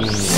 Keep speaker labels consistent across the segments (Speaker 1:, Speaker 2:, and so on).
Speaker 1: Ooh.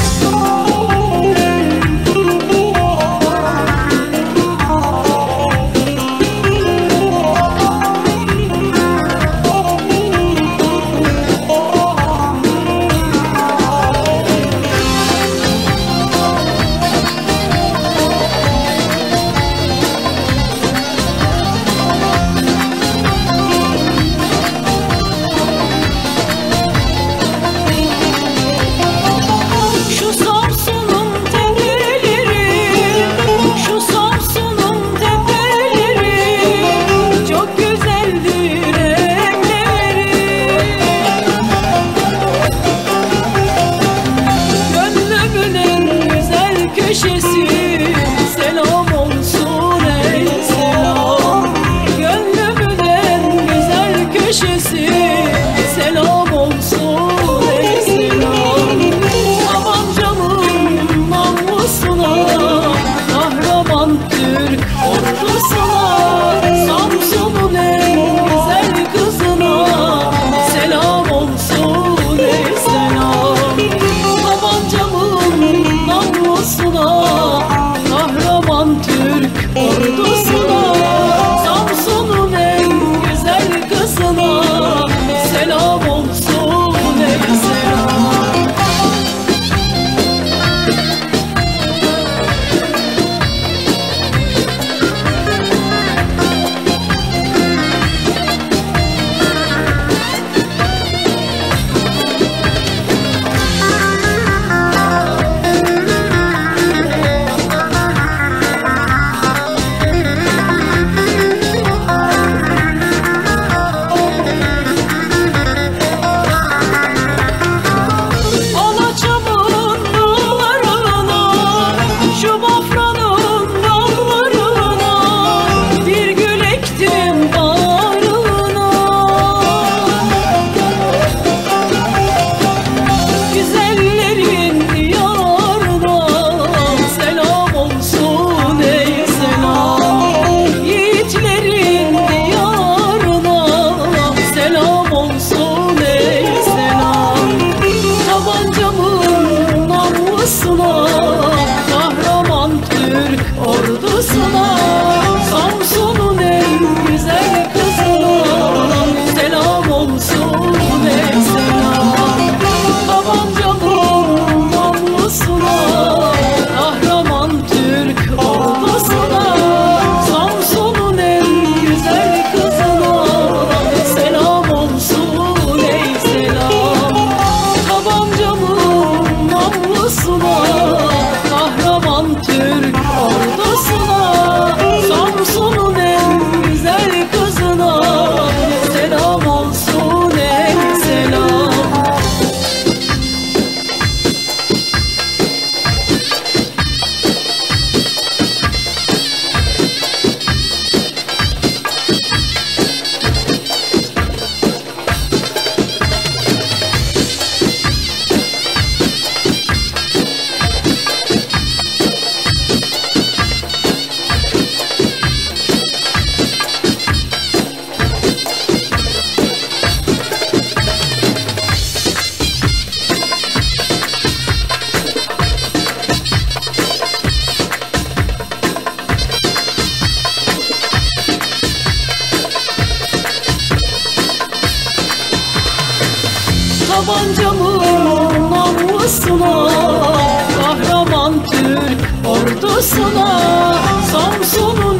Speaker 1: por tu Tabancamın namlusuna Kahraman Türk ordusuna Samsun'un